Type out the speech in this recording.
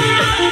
Yeah.